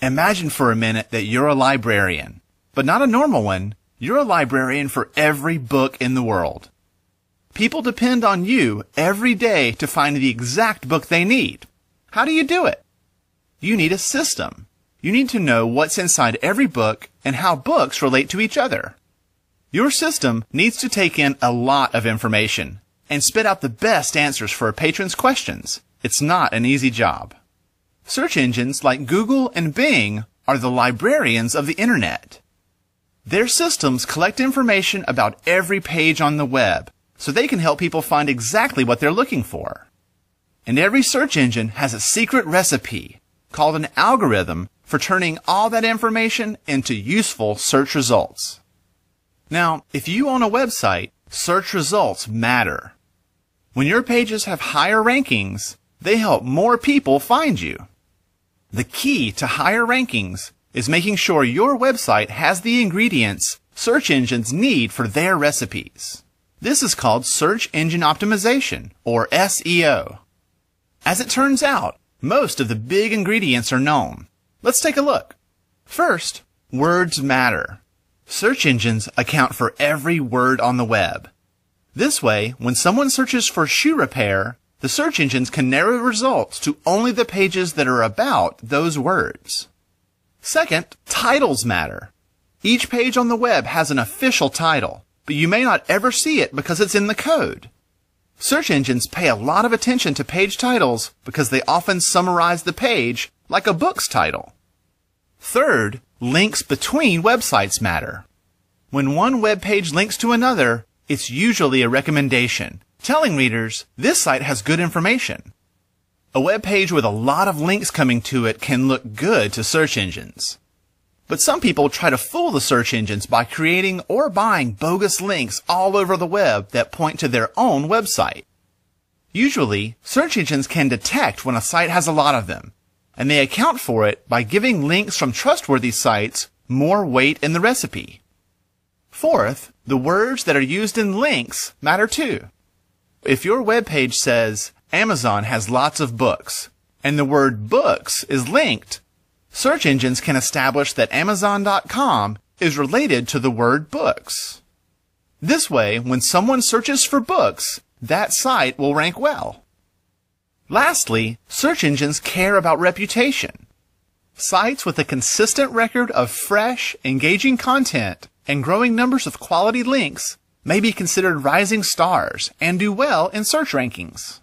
Imagine for a minute that you're a librarian, but not a normal one. You're a librarian for every book in the world. People depend on you every day to find the exact book they need. How do you do it? You need a system. You need to know what's inside every book and how books relate to each other. Your system needs to take in a lot of information and spit out the best answers for a patron's questions. It's not an easy job. Search engines like Google and Bing are the librarians of the internet. Their systems collect information about every page on the web so they can help people find exactly what they're looking for. And every search engine has a secret recipe called an algorithm for turning all that information into useful search results. Now, if you own a website, search results matter. When your pages have higher rankings, they help more people find you. The key to higher rankings is making sure your website has the ingredients search engines need for their recipes. This is called search engine optimization, or SEO. As it turns out, most of the big ingredients are known. Let's take a look. First, words matter. Search engines account for every word on the web. This way, when someone searches for shoe repair, the search engines can narrow results to only the pages that are about those words. Second, titles matter. Each page on the web has an official title, but you may not ever see it because it's in the code. Search engines pay a lot of attention to page titles because they often summarize the page like a book's title. Third, links between websites matter. When one web page links to another, it's usually a recommendation, telling readers this site has good information. A web page with a lot of links coming to it can look good to search engines. But some people try to fool the search engines by creating or buying bogus links all over the web that point to their own website. Usually, search engines can detect when a site has a lot of them, and they account for it by giving links from trustworthy sites more weight in the recipe. Fourth, the words that are used in links matter too. If your web page says Amazon has lots of books and the word books is linked, search engines can establish that Amazon.com is related to the word books. This way, when someone searches for books, that site will rank well. Lastly, search engines care about reputation. Sites with a consistent record of fresh, engaging content and growing numbers of quality links may be considered rising stars and do well in search rankings.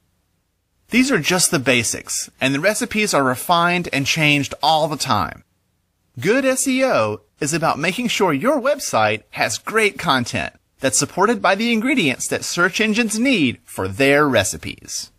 These are just the basics, and the recipes are refined and changed all the time. Good SEO is about making sure your website has great content that's supported by the ingredients that search engines need for their recipes.